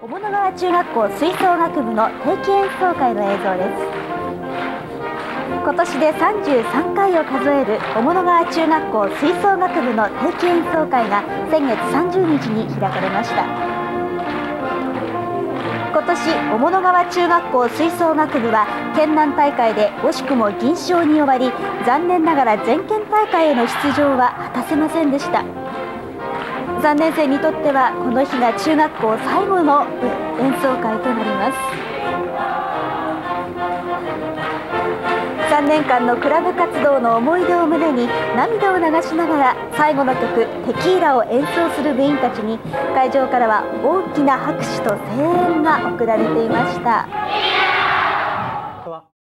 小野川中学校吹奏楽部の定期演奏会の映像です。今年で33回を数える小野川中学校吹奏楽部の定期演奏会が先月30日に開かれました。今年小野川中学校吹奏楽部は県南大会で惜しくも銀賞に終わり残念ながら全県大会への出場は果たせませんでした。3年生にとってはこの日が中学校最後の演奏会となります3年間のクラブ活動の思い出を胸に涙を流しながら最後の曲「テキーラ」を演奏する部員たちに会場からは大きな拍手と声援が送られていました。